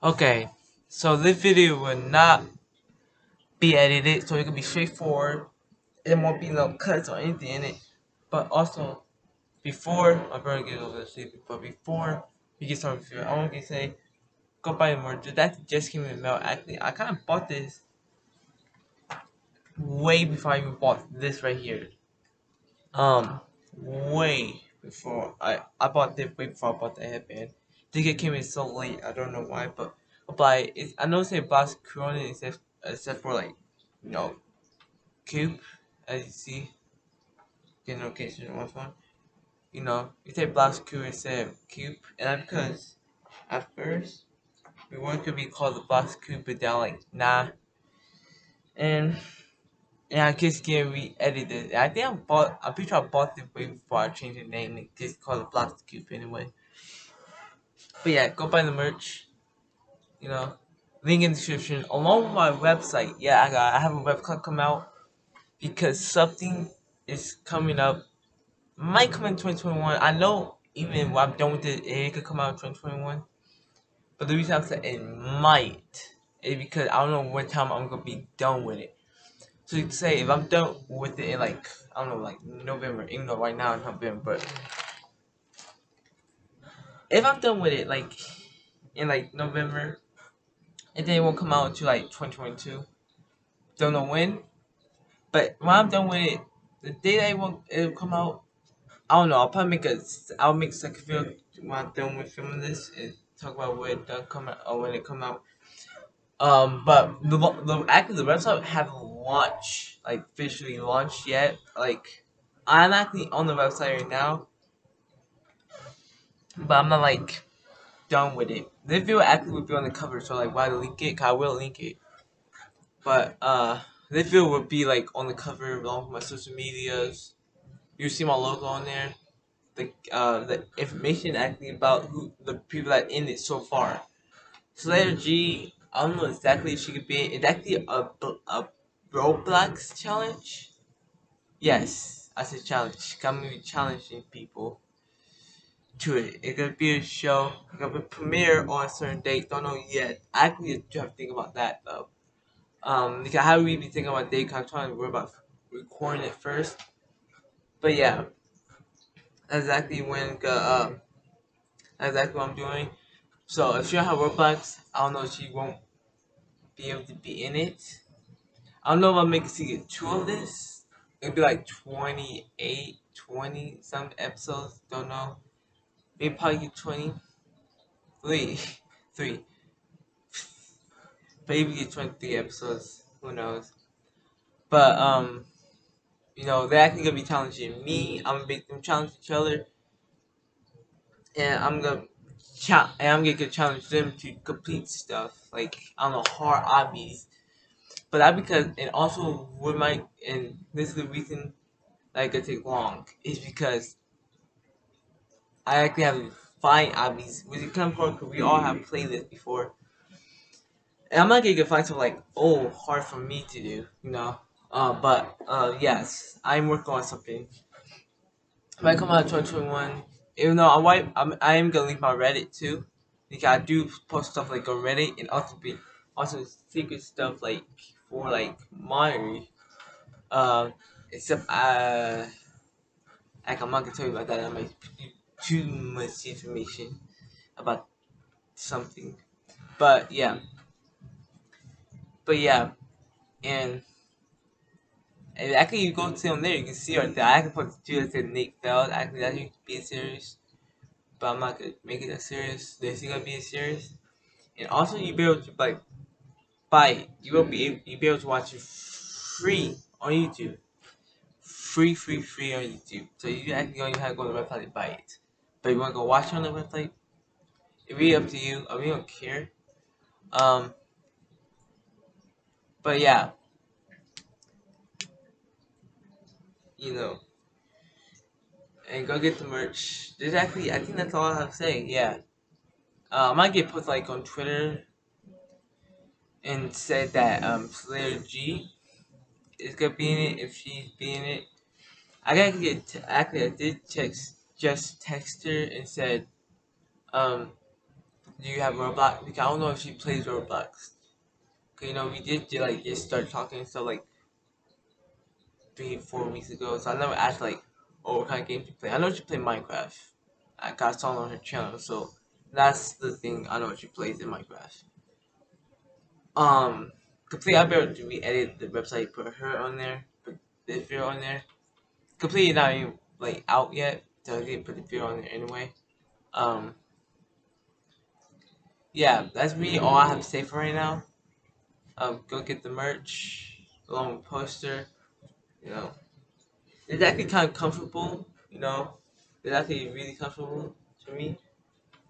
Okay, so this video will not be edited, so it can be straightforward. It won't be no cuts or anything in it. But also, before my brother gets over the sleep, but before we get started with I want to say, go buy merch. That just came in the mail. Actually, I kind of bought this way before I even bought this right here. Um, way before I I bought this way before I bought the headband. It came in so late. I don't know why, but but it's, I know it says Boss Corona except except for like you know Coop as you see. Get notification on my phone. You know, you say Coop instead of Coop, and that's because at first we wanted to be called the Coop, but down like nah. And and I just get re-edited. I think I bought. I'm pretty sure I bought it way before I changed the name. It just called it Blast Coop anyway. But yeah, go buy the merch. You know, link in the description along with my website. Yeah, I got. I have a website come out because something is coming up. Might come in 2021. I know even when I'm done with it, it could come out in 2021. But the reason I said it might is because I don't know what time I'm gonna be done with it. So you say if I'm done with it in like I don't know like November, even though right now it's November, but if I'm done with it like in like November, and then it won't come out until like 2022. Don't know when, but when I'm done with it, the day that it won't it'll come out, I don't know. I'll probably make a I'll make a second video when I'm done with filming this and talk about when it done come out or when it come out. Um, but the the actually the website haven't launched like officially launched yet. Like I'm actually on the website right now, but I'm not like done with it. This video actually will be on the cover, so like why link it? I will link it. But uh, this video will be like on the cover along with my social medias. You see my logo on there. The uh the information actually about who the people that in it so far. Slayer G, I don't know exactly if she could be. It's actually a a Roblox challenge. Yes, as a challenge. I'm gonna be challenging people to it. It gonna be a show. it could be premiere on a certain date. Don't know yet. I actually do have to think about that though. Um, because I haven't really been thinking about date. I'm trying to worry about recording it first. But yeah, exactly when uh, exactly what I'm doing. So if she don't have Roblox, I don't know if you won't be able to be in it. I don't know if I'll make to get two of this. It'd be like 28, 20 some episodes. Don't know. Get 20. Three. Maybe 23 episodes. Who knows? But, um, you know, they're actually gonna be challenging me. I'm gonna make them challenge each other. And I'm gonna cha- and I'm gonna challenge them to complete stuff. Like, I don't know, hard obbies. But that because, and also, with my, and this is the reason that it could take long, is because I actually have find obbies. When it comes for we all have played this before. And I'm not gonna find something like, oh, hard for me to do, you know. Uh, but uh, yes, I'm working on something. If I come out 2021, even though I might, I'm, I am gonna link my Reddit too, because I do post stuff like on Reddit and also be also secret stuff like for like monitoring. Uh, except uh, like I'm not gonna tell you about that. I might too much information about something. But yeah. But yeah. And and actually you go to on there, you can see right there. I can put two that said Nate Feld. Actually that used be a series. But I'm not gonna make it a series. This is gonna be a series. And also you be able to like buy. You will be able, you be able to watch it free on YouTube. Free, free, free on YouTube. So you actually only have to go to the website to buy it. But you want to go watch it on the website, it'll be up to you. I really don't care. Um, but yeah, you know, and go get the merch. There's actually, I think that's all I have to say. Yeah, uh, I might get put like on Twitter and said that um Slayer G is gonna be in it if she's being it. I gotta get actually I did text just text her and said um do you have Roblox? Because I don't know if she plays Roblox. Cause you know we did, did like just start talking so like three four weeks ago. So I never asked like, oh, what kind of games you play. I know she played Minecraft. I got saw on her channel, so that's the thing. I know she plays in Minecraft. Um, completely. I better re-edit the website, put her on there, put this video on there. Completely not even like out yet, I did put the video on there anyway. Um, yeah, that's really all I have to say for right now. Um, go get the merch, along with poster. You know, it's actually kind of comfortable. You know, it's actually really comfortable to me.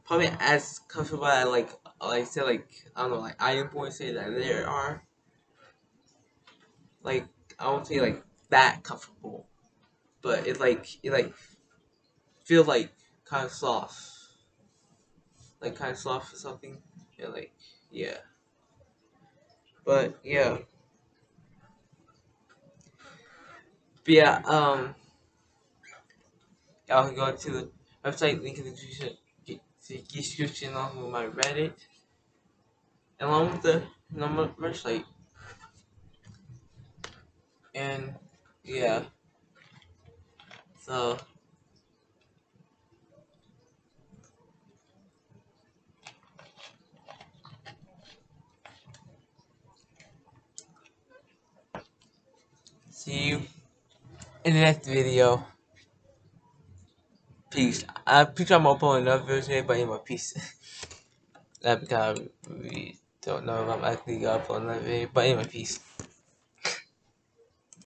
Probably as comfortable as like like say like I don't know like Iron Boy say that there are. Like I won't say like that comfortable, but it like it like feel like kind of soft, like kind of soft or something. Yeah, like yeah. But yeah. But yeah, um can go to the website link in the description description along with my Reddit along with the number website. And yeah. So See you in the next video. Peace. I'm pretty sure I'm uploading another video today, but anyway, peace. That because we don't know if I'm actually gonna upload another video, but anyway, peace.